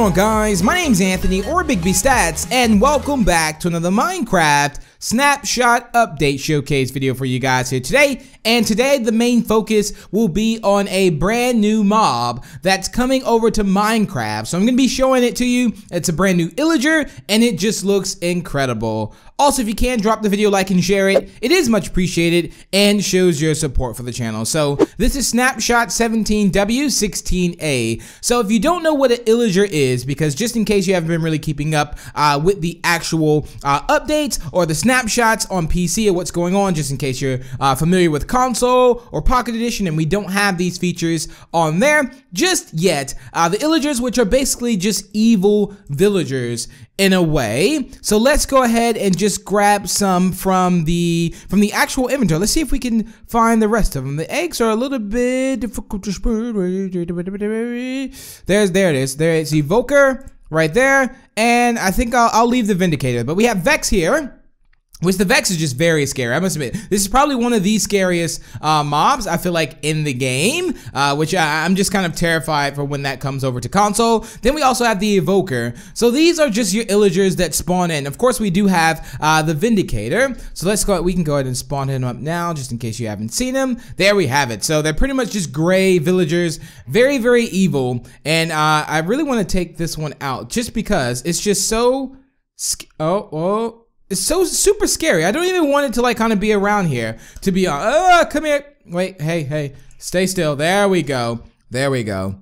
on guys? My name's Anthony or Big B Stats and welcome back to another Minecraft snapshot update showcase video for you guys here today. And today the main focus will be on a brand new mob that's coming over to Minecraft. So I'm going to be showing it to you. It's a brand new illager and it just looks incredible. Also, if you can, drop the video, like, and share it. It is much appreciated and shows your support for the channel. So this is Snapshot 17W16A. So if you don't know what an illager is, because just in case you haven't been really keeping up uh, with the actual uh, updates or the snapshots on PC of what's going on, just in case you're uh, familiar with console or Pocket Edition and we don't have these features on there just yet. Uh, the illagers, which are basically just evil villagers in a way. So let's go ahead and just grab some from the from the actual inventory. Let's see if we can find the rest of them. The eggs are a little bit difficult to spread. There's there it is. There is Evoker right there. And I think I'll, I'll leave the Vindicator. But we have Vex here. Which the Vex is just very scary. I must admit, this is probably one of the scariest uh, mobs I feel like in the game, uh, which I, am just kind of terrified for when that comes over to console. Then we also have the Evoker. So these are just your Illagers that spawn in. Of course, we do have uh, the Vindicator. So let's go. We can go ahead and spawn him up now, just in case you haven't seen him. There we have it. So they're pretty much just gray villagers, very very evil. And uh, I really want to take this one out just because it's just so. Oh oh. It's so super scary. I don't even want it to like kind of be around here. To be uh, on. Oh, come here. Wait, hey, hey. Stay still. There we go. There we go.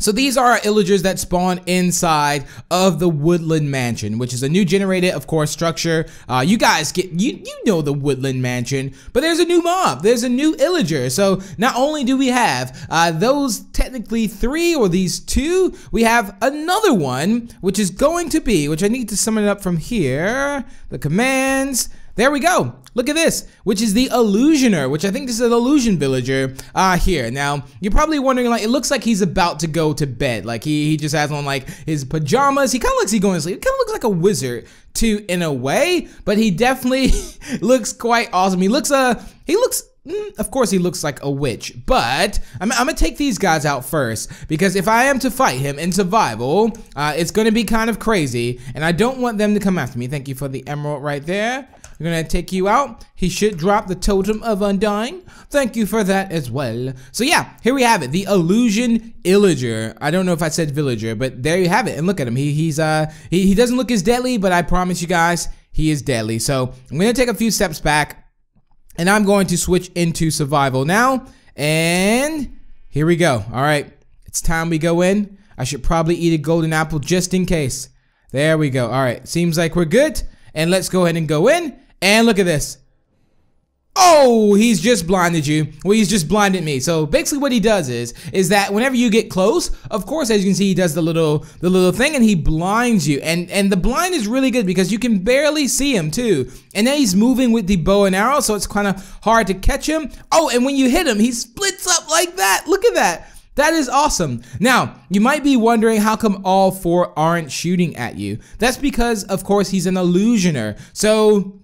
So these are our illagers that spawn inside of the Woodland Mansion, which is a new generated, of course, structure. Uh, you guys get, you, you know the Woodland Mansion, but there's a new mob. There's a new illager. So not only do we have uh, those technically three or these two, we have another one, which is going to be, which I need to summon it up from here, the commands, there we go. Look at this, which is the Illusioner, which I think this is an illusion villager uh, here. Now, you're probably wondering, like, it looks like he's about to go to bed. Like, he, he just has on, like, his pajamas. He kind of looks he's going to sleep. He kind of looks like a wizard, too, in a way. But he definitely looks quite awesome. He looks, uh, he looks mm, of course he looks like a witch, but I'm, I'm, gonna take these guys out first because if I am to fight him in survival, uh, it's gonna be kind of crazy and I don't want them to come after me. Thank you for the emerald right there. We're gonna take you out. He should drop the totem of undying. Thank you for that as well. So yeah, here we have it. The illusion illager. I don't know if I said villager, but there you have it. And look at him. He, he's uh he, he doesn't look as deadly, but I promise you guys, he is deadly. So I'm gonna take a few steps back and I'm going to switch into survival now. And here we go. All right, it's time we go in. I should probably eat a golden apple just in case. There we go. All right, seems like we're good. And let's go ahead and go in. And look at this. Oh, he's just blinded you. Well, he's just blinded me. So basically what he does is, is that whenever you get close, of course, as you can see, he does the little, the little thing and he blinds you. And, and the blind is really good because you can barely see him too. And then he's moving with the bow and arrow, so it's kind of hard to catch him. Oh, and when you hit him, he splits up like that. Look at that. That is awesome. Now, you might be wondering how come all four aren't shooting at you. That's because, of course, he's an illusioner. So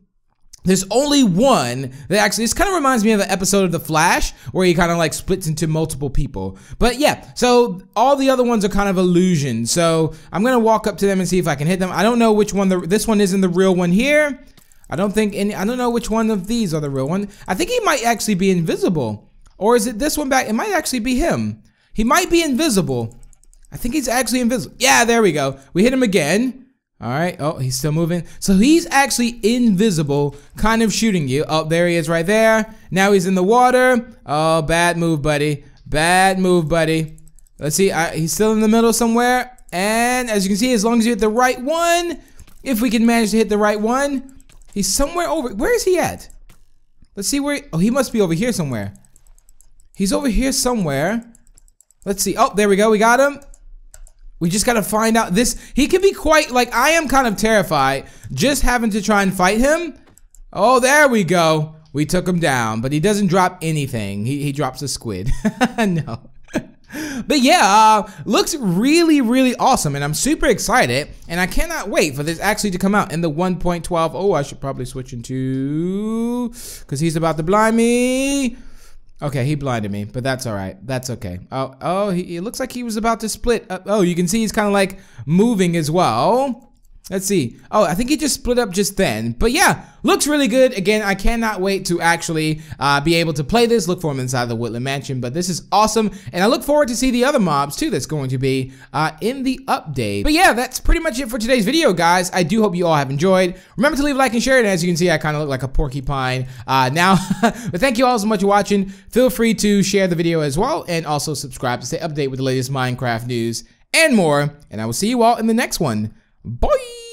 there's only one that actually, this kind of reminds me of an episode of The Flash where he kind of like splits into multiple people. But yeah, so all the other ones are kind of illusions. So I'm going to walk up to them and see if I can hit them. I don't know which one, the, this one isn't the real one here. I don't think any, I don't know which one of these are the real one. I think he might actually be invisible. Or is it this one back? It might actually be him. He might be invisible. I think he's actually invisible. Yeah, there we go. We hit him again. All right. Oh, he's still moving. So he's actually invisible, kind of shooting you. Oh, there he is right there. Now he's in the water. Oh, bad move, buddy. Bad move, buddy. Let's see. He's still in the middle somewhere. And as you can see, as long as you hit the right one, if we can manage to hit the right one, he's somewhere over. Where is he at? Let's see where. He, oh, he must be over here somewhere. He's over here somewhere. Let's see. Oh, there we go. We got him. We just gotta find out this. He can be quite like I am kind of terrified just having to try and fight him. Oh, there we go. We took him down, but he doesn't drop anything. He, he drops a squid. no. but yeah, uh, looks really, really awesome, and I'm super excited, and I cannot wait for this actually to come out in the 1.12. Oh, I should probably switch into, because he's about to blind me. Okay, he blinded me, but that's all right. That's okay. Oh, oh, he, it looks like he was about to split. Uh, oh, you can see he's kind of like moving as well. Let's see. Oh, I think he just split up just then. But yeah, looks really good. Again, I cannot wait to actually uh, be able to play this. Look for him inside the Woodland Mansion. But this is awesome. And I look forward to see the other mobs too that's going to be uh, in the update. But yeah, that's pretty much it for today's video, guys. I do hope you all have enjoyed. Remember to leave a like and share. And as you can see, I kind of look like a porcupine uh, now. but thank you all so much for watching. Feel free to share the video as well. And also subscribe to stay updated with the latest Minecraft news and more. And I will see you all in the next one. Bye!